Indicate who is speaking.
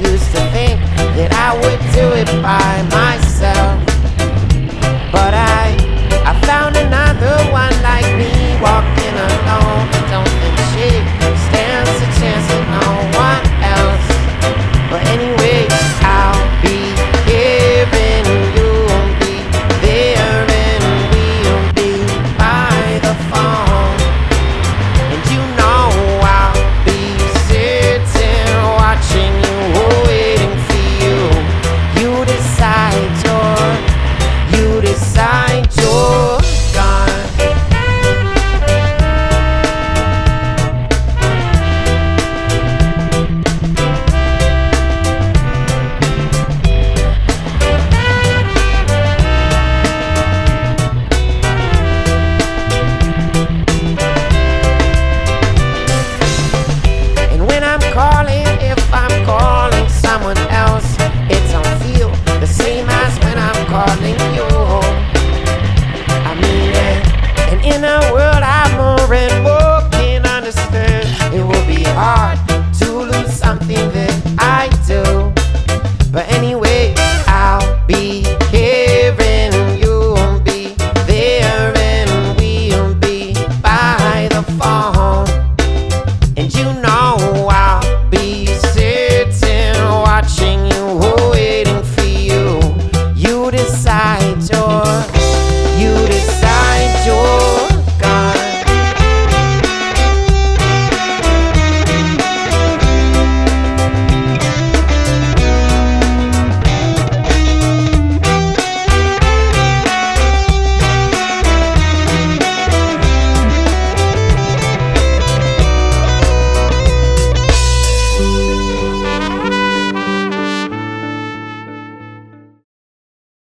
Speaker 1: used to think that I would do it by myself.